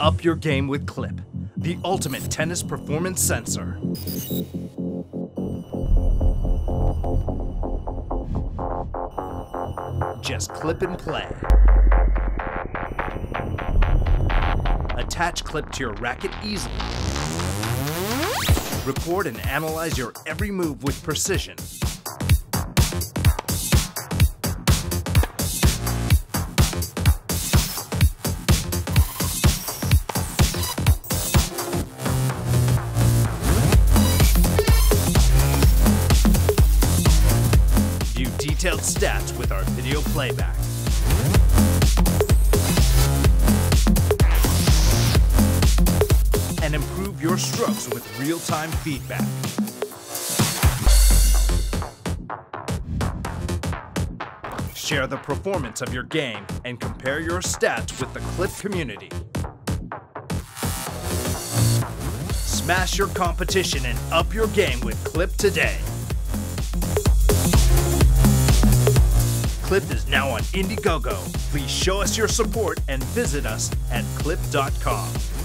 Up your game with QLIPP, the ultimate tennis performance sensor. Just clip and play. Attach QLIPP to your racket easily. Record and analyze your every move with precision. Detailed stats with our video playback. And improve your strokes with real-time feedback. Share the performance of your game and compare your stats with the QLIPP community. Smash your competition and up your game with QLIPP today. QLIPP is now on Indiegogo. Please show us your support and visit us at qlipp.com.